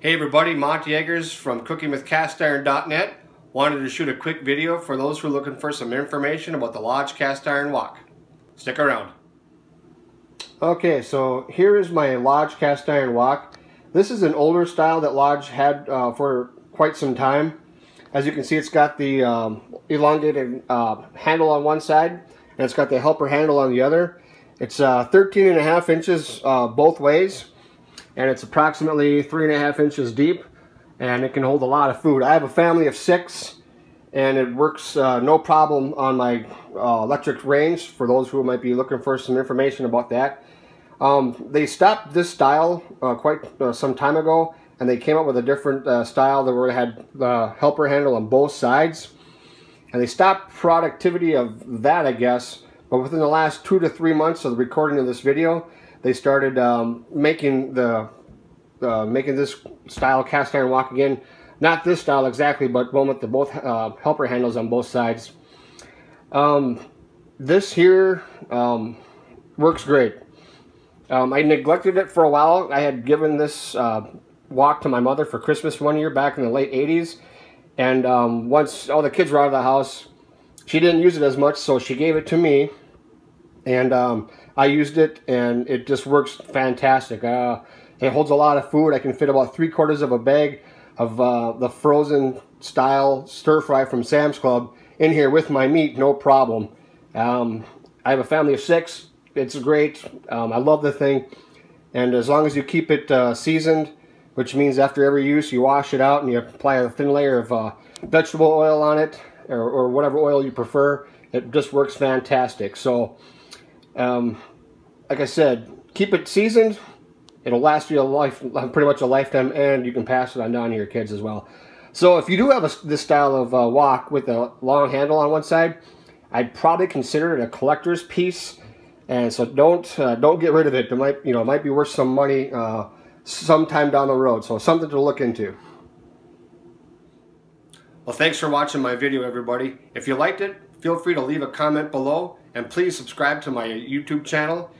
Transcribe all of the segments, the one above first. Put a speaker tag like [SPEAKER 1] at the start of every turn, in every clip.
[SPEAKER 1] Hey everybody, Monte Eggers from CookingWithCastIron.net. Wanted to shoot a quick video for those who are looking for some information about the Lodge Cast Iron Wok. Stick around. Okay, so here is my Lodge Cast Iron Wok. This is an older style that Lodge had uh, for quite some time. As you can see, it's got the um, elongated uh, handle on one side, and it's got the helper handle on the other. It's uh, 13 and a half inches uh, both ways and it's approximately three and a half inches deep and it can hold a lot of food. I have a family of six and it works uh, no problem on my uh, electric range for those who might be looking for some information about that. Um, they stopped this style uh, quite uh, some time ago and they came up with a different uh, style that had the helper handle on both sides. And they stopped productivity of that, I guess, but within the last two to three months of the recording of this video, they started um, making the uh, making this style cast iron wok again. Not this style exactly, but one with the both uh, helper handles on both sides. Um, this here um, works great. Um, I neglected it for a while. I had given this uh, wok to my mother for Christmas one year back in the late 80s. And um, once all the kids were out of the house, she didn't use it as much, so she gave it to me. And um, I used it and it just works fantastic. Uh, it holds a lot of food. I can fit about three quarters of a bag of uh, the frozen style stir fry from Sam's Club in here with my meat, no problem. Um, I have a family of six. It's great. Um, I love the thing. And as long as you keep it uh, seasoned, which means after every use you wash it out and you apply a thin layer of uh, vegetable oil on it or, or, whatever oil you prefer, it just works fantastic. So um, like I said, keep it seasoned. It'll last you a life, pretty much a lifetime, and you can pass it on down to your kids as well. So if you do have a, this style of uh, wok with a long handle on one side, I'd probably consider it a collector's piece. And so don't uh, don't get rid of it. It might you know it might be worth some money uh, sometime down the road. So something to look into. Well, thanks for watching my video, everybody. If you liked it, feel free to leave a comment below and please subscribe to my YouTube channel.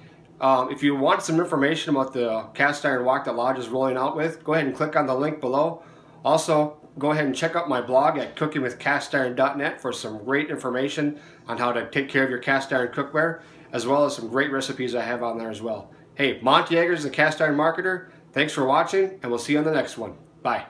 [SPEAKER 1] Um, if you want some information about the cast iron wok that Lodge is rolling out with, go ahead and click on the link below. Also, go ahead and check out my blog at cookingwithcastiron.net for some great information on how to take care of your cast iron cookware, as well as some great recipes I have on there as well. Hey, Monte Eggers, the Cast Iron Marketer, thanks for watching, and we'll see you on the next one. Bye.